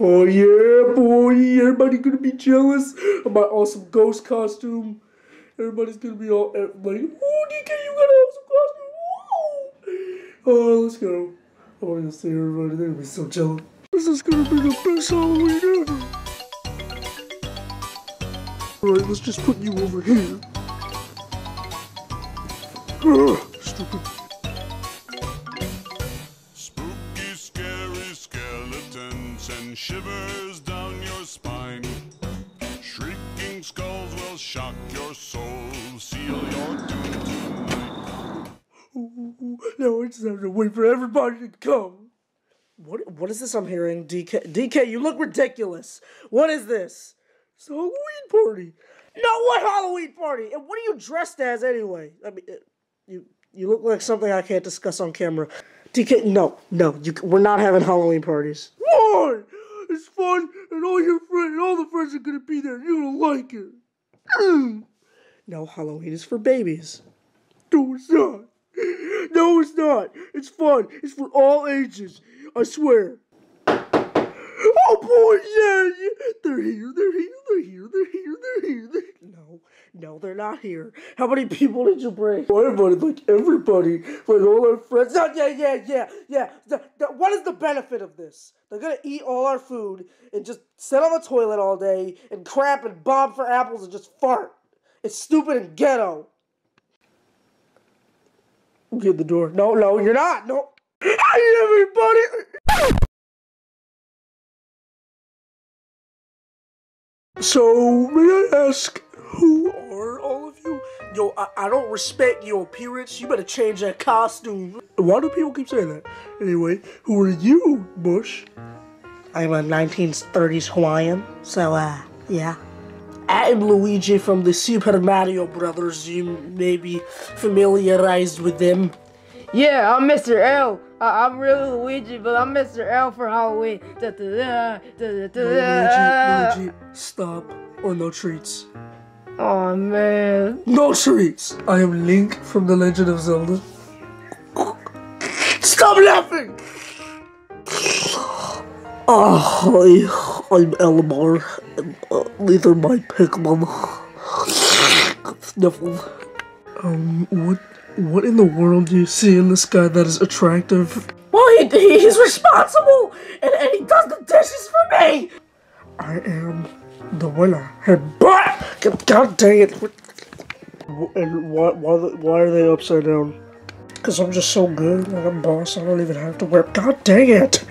Oh yeah, boy! Everybody gonna be jealous of my awesome ghost costume. Everybody's gonna be all like, Oh, DK, you got an awesome costume! Oh, let's go. I want to see everybody. They're gonna be so jealous. This is gonna be the best Halloween ever. Alright, let's just put you over here. Ugh, stupid. Shivers down your spine. Shrieking skulls will shock your soul, seal your doom tonight. Ooh, Now I just have to wait for everybody to come. What what is this I'm hearing? DK DK, you look ridiculous. What is this? It's a Halloween party. No, what Halloween party? And what are you dressed as anyway? I mean, uh, you you look like something I can't discuss on camera. DK, no, no, you, we're not having Halloween parties. Why? It's fun, and all your friends, all the friends are gonna be there. You're gonna like it. Mm. No, Halloween is for babies. No, it's not. No, it's not. It's fun. It's for all ages. I swear. Oh boy, yeah, yeah. They're here. They're here. They're here. They're here. They're here. They're... No, no, they're not here. How many people did you bring? Everybody, like everybody, like all our friends. Oh, yeah, yeah, yeah, yeah. The, the, what is the benefit of this? They're gonna eat all our food and just sit on the toilet all day and crap and bob for apples and just fart. It's stupid and ghetto. Get the door. No, no, you're not. No. Hi, everybody. So, may I ask, who are all of you? Yo, I, I don't respect your appearance. You better change that costume. Why do people keep saying that? Anyway, who are you, Bush? I'm a 1930s Hawaiian, so, uh, yeah. I'm Luigi from the Super Mario Brothers. You may be familiarized with them. Yeah, I'm Mr. L. I- I'm really Luigi, but I'm Mr. L for Halloween. Da- da- da- da- da- da- Luigi, Luigi, stop, or no treats. Oh man. No treats! I am Link from The Legend of Zelda. Stop laughing! Oh, hi, I'm Olimar, and uh, these are my Pikmin. Sniffle. Um, what, what in the world do you see in this guy that is attractive? Well, he, he's responsible, and, and he does the dishes for me! I am the winner. Hey, but God, dang it! And why, why, why are they upside down? Cause I'm just so good. Like I'm boss. I don't even have to wear. God dang it!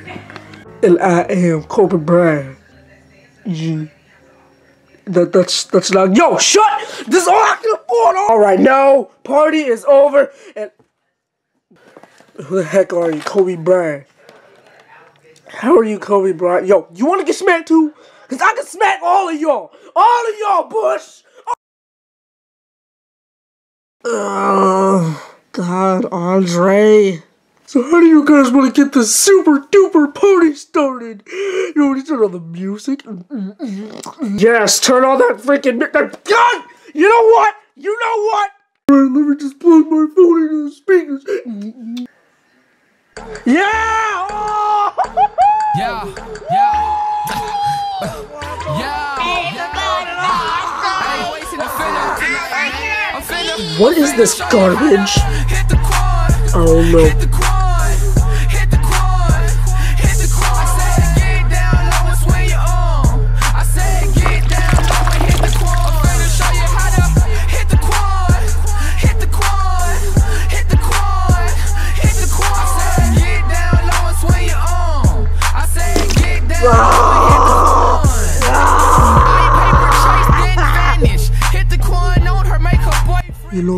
And I am Kobe Bryant. G. That that's that's not. Yo, shut! This is all I can afford. All right, now party is over. And who the heck are you, Kobe Bryant? How are you, Kobe Bryant? Yo, you want to get smacked too? Cause I can smack all of y'all. All of y'all, Bush. Oh, God, Andre. So how do you guys want to get this super duper party started? You want to turn on the music? Yes, turn on that freaking mi- God! You know what? You know what? Alright, let me just plug my phone into the speakers. Yeah! Oh! Yeah, yeah. What is this garbage? Oh the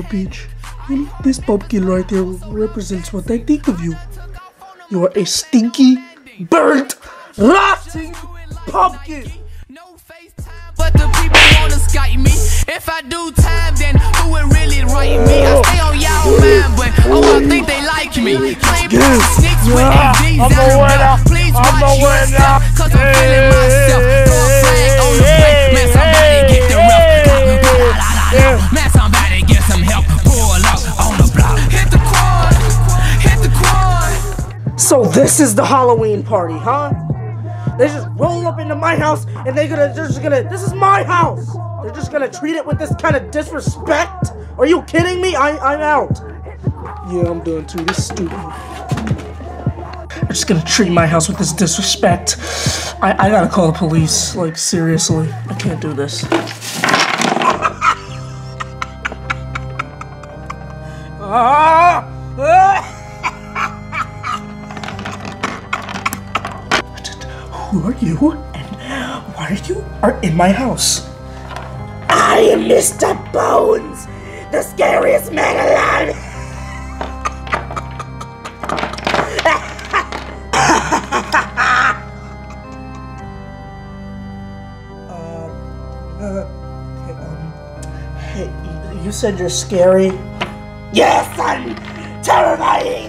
boyfriend. Yellow Peach, you- this pumpkin right here represents what I think of you. You are a stinky, burnt, rotten pumpkin. But the people wanna Skype me. If I do time, then who would really write me? I oh. stay on oh, y'all mind, but oh, I think they like me. Claim Yes. sneaks with Yeah, I'm the out of winner. Please I'm the watch winner. yourself, cause I'm feeling this is the Halloween party, huh? They just roll up into my house and they're gonna, they're just gonna, this is my house. They're just gonna treat it with this kind of disrespect. Are you kidding me? I, I'm out. Yeah, I'm done too. This is stupid. They're just gonna treat my house with this disrespect. I, I gotta call the police. Like, seriously. I can't do this. Ah! Ah! Who are you? And why are you are in my house? I am Mr. Bones, the scariest man alive. Uh, okay, um, hey, you said you're scary. Yes, I'm terrifying.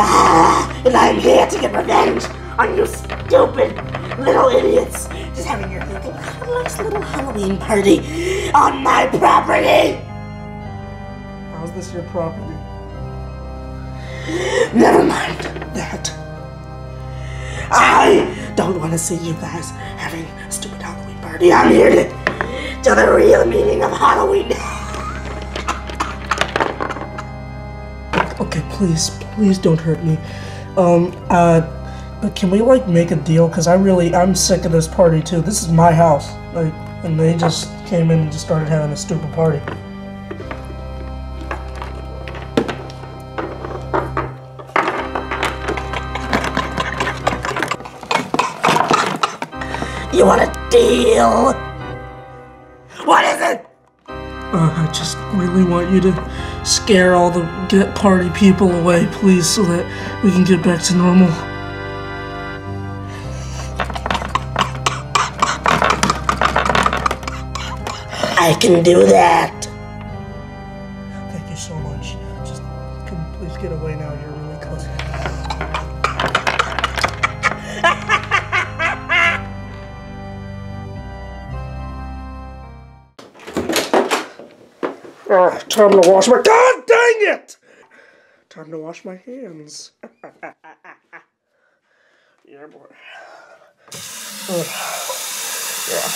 Ah, and I'm here to get revenge on you stupid little idiots just having your little, nice little Halloween party on my property. How's this your property? Never mind that. I don't want to see you guys having a stupid Halloween party. I'm here to tell the real meaning of Halloween. Please, please don't hurt me. Um, uh, but can we like make a deal? Cause I really, I'm sick of this party too. This is my house, like, and they just came in and just started having a stupid party. You want a deal? What is it? Uh, I just really want you to scare all the get party people away, please, so that we can get back to normal. I can do that. Thank you so much. Just can please get away now? You're time to wash my. God dang it! Time to wash my hands. yeah, boy. Ugh. yeah.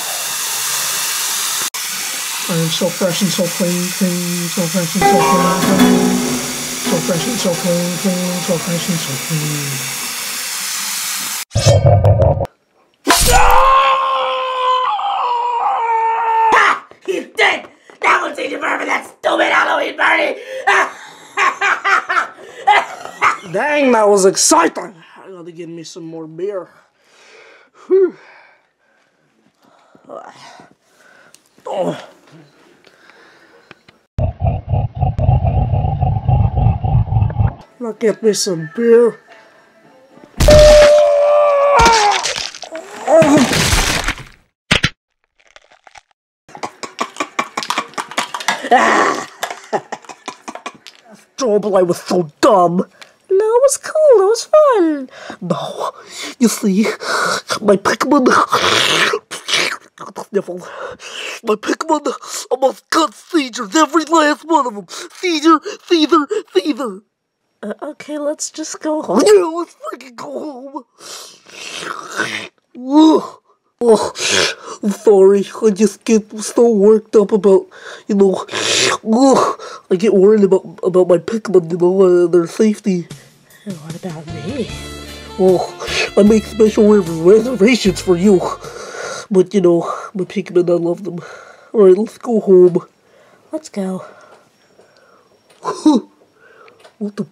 I am so fresh and so clean, clean, so fresh and so clean, clean. So fresh and so clean, clean, so fresh and so clean. Ah! He's dead! For that stupid Halloween party! Dang, that was exciting! I gotta get me some more beer. Whew. Oh. Now get me some beer. Trouble, I was so dumb. No, it was cool. It was fun. No, you see, my Pikmin. Sniffle. My Pikmin almost got seizures, every last one of them. Seizure, Caesar, Caesar. Uh, okay, let's just go home. Yeah, let's freaking go home. Ugh. Oh, I'm sorry. I just get so worked up about, you know, ugh, I get worried about about my Pikmin, you know, uh, their safety. And What about me? Oh, I make special res- reservations for you. But, you know, my Pikmin, I love them. Alright, let's go home. Let's go. what the?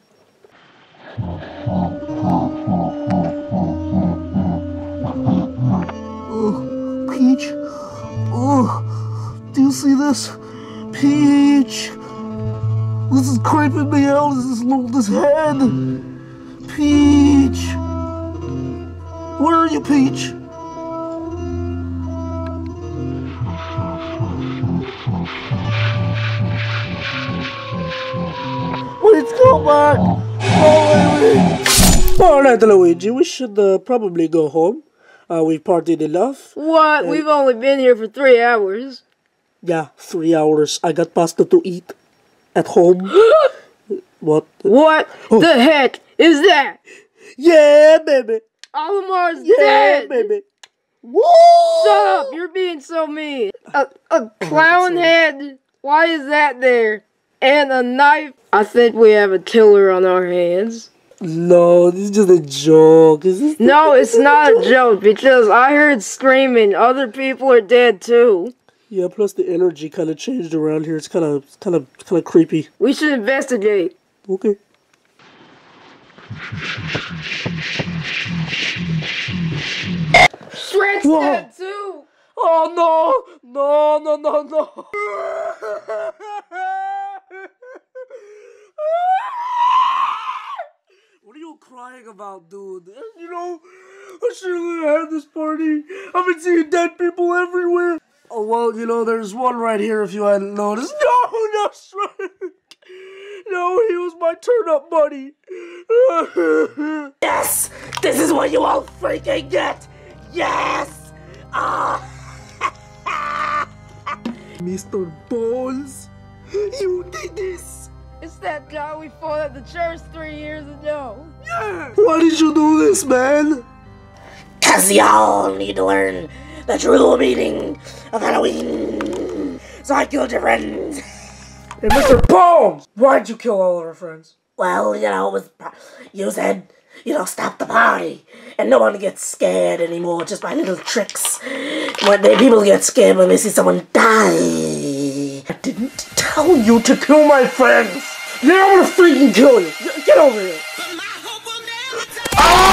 Oh, do you see this? Peach. This is creeping me out. This is this head. Peach. Where are you, Peach? Let's go back. Oh, Luigi. All right, Luigi. We should uh, probably go home. Uh, we've partied enough. What? We've only been here for three hours. Yeah, three hours. I got pasta to eat at home. what? What Oh. the heck is that? Yeah, baby. Olimar's Yeah, dead. baby. Woo! Shut up! You're being so mean. A, a clown head. Why is that there? And a knife. I think we have a killer on our hands. No, this is just a joke. No, it's not a joke because I heard screaming. Other people are dead too. Yeah, plus the energy kind of changed around here. It's kind of, kind of, kind of creepy. We should investigate. Okay. Shrek's Whoa. dead too. Oh no! No, no, no, no! crying about, dude? You know, I shouldn't have had this party. I've been seeing dead people everywhere. Oh well, you know, there's one right here. If you hadn't noticed. No, no, Shrek. No, he was my turn-up buddy. yes, this is what you all freaking get. Yes. Ah. Mr. Bones, you did this! It's that guy we fought at the church three years ago. Why did you do this, man? Cause y'all need to learn the true meaning of Halloween. So I killed your friends. Hey, Mr. Bones! Why'd you kill all of our friends? Well, you know, it was you said, you know, stop the party, and no one gets scared anymore just by little tricks. When they, people get scared when they see someone die. I didn't tell you to kill my friends! Now I'm gonna freaking kill you! Get over here! Oh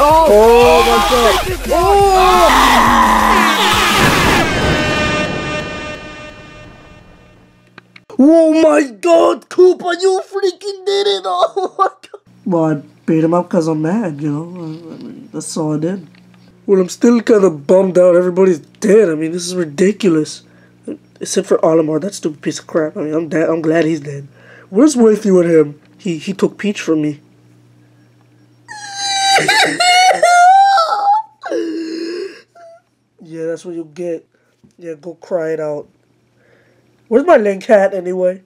Oh my god! Oh my god, Koopa, you freaking did it! Oh my god! Well, I beat him up because I'm mad, you know? I mean, that's all I did. Well, I'm still kind of bummed out everybody's dead. I mean, this is ridiculous. Except for Olimar, that stupid piece of crap. I mean, I'm dead. I'm glad he's dead. Where's Waythrough and him? He he took Peach from me. yeah, that's what you get. Yeah, go cry it out. Where's my link hat anyway?